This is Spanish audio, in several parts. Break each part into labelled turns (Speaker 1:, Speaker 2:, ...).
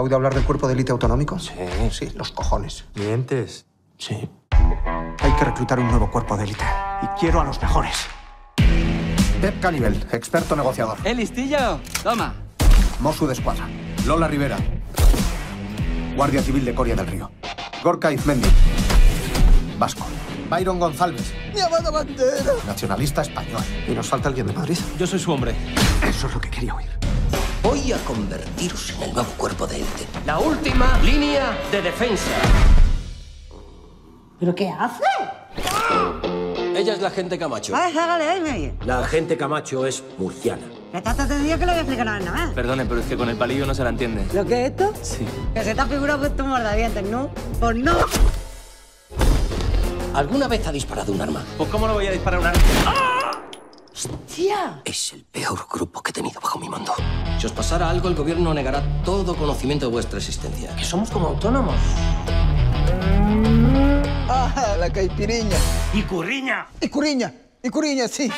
Speaker 1: ¿Ha oído hablar del cuerpo de élite autonómico?
Speaker 2: Sí.
Speaker 1: Sí, los cojones.
Speaker 2: ¿Mientes?
Speaker 1: Sí. Hay que reclutar un nuevo cuerpo de élite. Y quiero a los mejores. Pep Canivel, experto negociador.
Speaker 3: ¿Eh, listillo? Toma.
Speaker 1: Mosu de Escuadra. Lola Rivera. Guardia Civil de Coria del Río. Gorka Izmendi. Vasco. Byron González. ¡Mi amada bandera! Nacionalista español. Y nos falta alguien de Madrid.
Speaker 3: Yo soy su hombre.
Speaker 1: Eso es lo que quería oír.
Speaker 4: Voy a convertiros en el nuevo cuerpo de élite.
Speaker 5: La última línea de defensa.
Speaker 6: ¿Pero qué hace?
Speaker 4: Ella es la gente Camacho.
Speaker 6: Ay, hágale, ay, me.
Speaker 4: La gente Camacho es murciana.
Speaker 6: Te digo que le voy a explicar nada más.
Speaker 3: Perdone, pero es que con el palillo no se la entiende.
Speaker 6: ¿Lo que es esto?
Speaker 3: Sí.
Speaker 6: Que se te ha figurado que tú mordavientes, ¿no? Pues no.
Speaker 4: ¿Alguna vez ha disparado un arma?
Speaker 3: Pues ¿cómo no voy a disparar una...
Speaker 6: Tía.
Speaker 4: Es el peor grupo que Si os pasara algo, el gobierno negará todo conocimiento de vuestra existencia.
Speaker 5: Que somos como autónomos.
Speaker 1: ¡Ah, la caipiriña!
Speaker 5: ¡Y curriña!
Speaker 1: ¡Y curiña! ¡Y curiña, sí!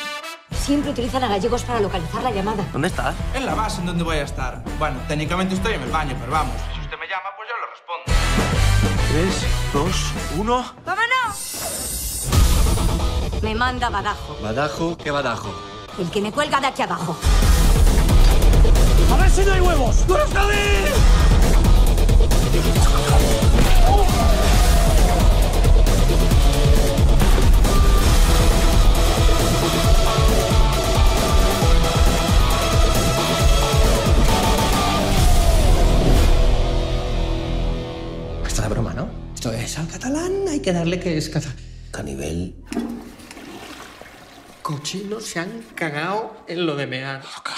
Speaker 6: Siempre utilizan a gallegos para localizar la llamada.
Speaker 3: ¿Dónde estás?
Speaker 7: En la base en donde voy a estar. Bueno, técnicamente estoy en el baño, pero vamos. Si usted me llama, pues yo le respondo.
Speaker 3: Tres, dos, uno...
Speaker 6: ¡Vámonos! Me manda Badajo,
Speaker 4: ¿Badajo? ¿Qué badajo?
Speaker 6: el que me cuelga de aquí abajo.
Speaker 5: ¡A ver si no hay huevos! ¡Tú eres
Speaker 4: Está de broma, ¿no? Esto es al catalán, hay que darle que es caza... Canivel.
Speaker 5: Cochinos se han cagado en lo de mear.
Speaker 4: ¡Qué